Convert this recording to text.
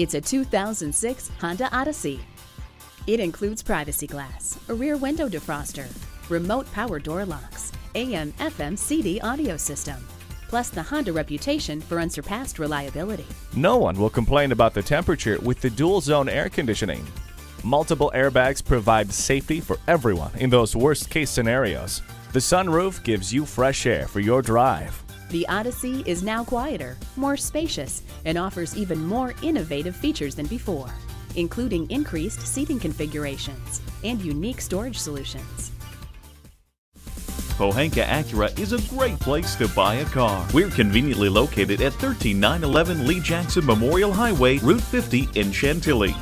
It's a 2006 Honda Odyssey. It includes privacy glass, a rear window defroster, remote power door locks, AM FM CD audio system, plus the Honda reputation for unsurpassed reliability. No one will complain about the temperature with the dual zone air conditioning. Multiple airbags provide safety for everyone in those worst case scenarios. The sunroof gives you fresh air for your drive. The Odyssey is now quieter, more spacious, and offers even more innovative features than before, including increased seating configurations and unique storage solutions. Pohanka Acura is a great place to buy a car. We're conveniently located at 13911 Lee Jackson Memorial Highway, Route 50 in Chantilly.